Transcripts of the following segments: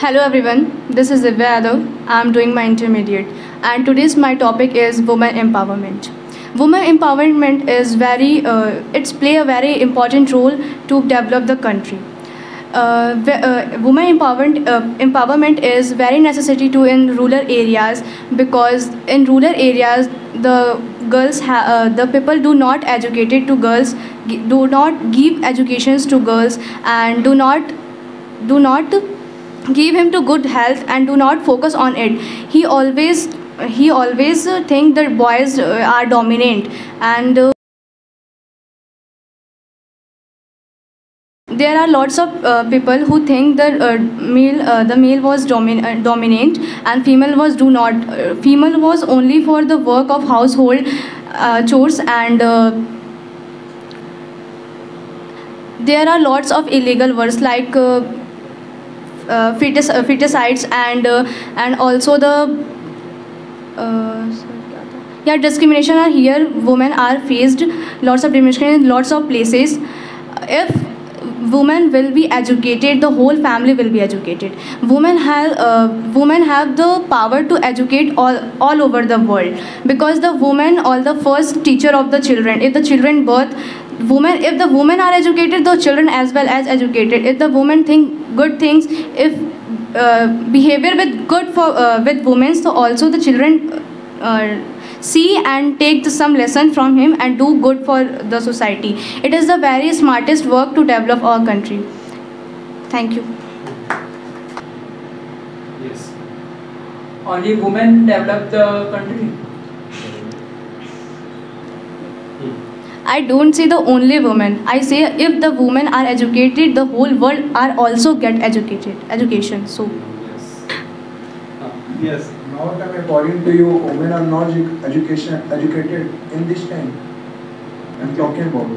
Hello everyone, this is Divya Yadav. I'm doing my intermediate and today's my topic is women empowerment. Women empowerment is very, uh, it's play a very important role to develop the country. Uh, uh, women empowerment, uh, empowerment is very necessary to in rural areas because in rural areas the girls ha- uh, the people do not educated to girls do not give educations to girls and do not do not give him to good health and do not focus on it. He always he always uh, think that boys uh, are dominant and uh, there are lots of uh, people who think that uh, male uh, the male was domin- uh, dominant and female was do not female was only for the work of household chores and there are lots of illegal words like uh, fetus, uh, feticides and uh, and also the yeah discrimination are here. Women are faced lots of discrimination in lots of places. If women will be educated the whole family will be educated. Women have uh, women have the power to educate all all over the world. Because the women are the first teacher of the children if the children birth women if the women are educated the children as well as educated. If the women think good things if uh, behavior with good for uh, with women so also the children uh, see and take the, some lesson from him and do good for the society. It is the very smartest work to develop our country. Thank you. Yes. Only women develop the country. i don't say the only women. I say if the women are educated the whole world are also get educated education. So Yes. Yes. Now time according to you, women are not education educated in this time. I'm talking about.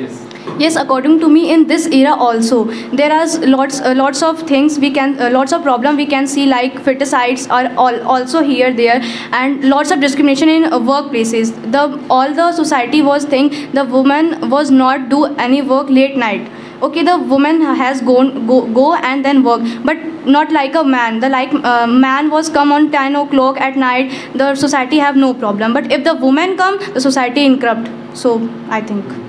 yes. yes according to me in this era also there are lots uh, lots of things we can uh, lots of problem we can see like feticides are all also here there and lots of discrimination in uh, workplaces the all the society was think the woman was not do any work late night okay the woman has gone go, go and then work. But not like a man. The like uh, man was come on 10 o'clock at night. The society have no problem. But if the woman come the society incorrupt so i think